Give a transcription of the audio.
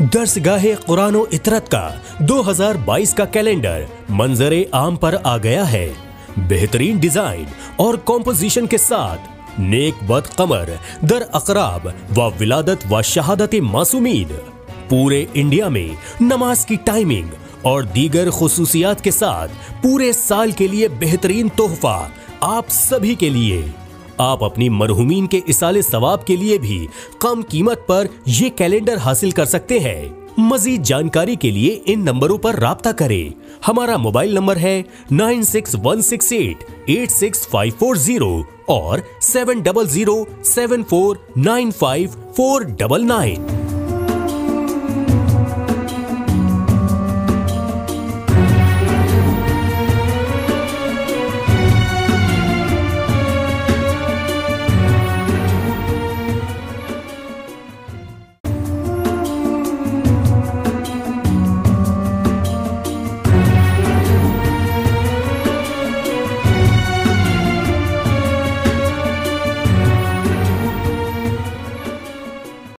दरसगाह कुरान इतरत का 2022 का कैलेंडर मंजरे आम पर आ गया है। बेहतरीन डिज़ाइन और कॉम्पोजिशन के साथ नेक बद कमर, दर अकराब व विलादत व शहादत मासूमीन पूरे इंडिया में नमाज़ की टाइमिंग और दीगर खसूसियात के साथ पूरे साल के लिए बेहतरीन तोहफा आप सभी के लिए। आप अपनी मरहुमीन के इसाले सवाब के लिए भी कम कीमत पर ये कैलेंडर हासिल कर सकते हैं। मजीद जानकारी के लिए इन नंबरों पर रबता करें। हमारा मोबाइल नंबर है nine six one six eight eight six five four zero और seven double zero seven four nine five four double nine.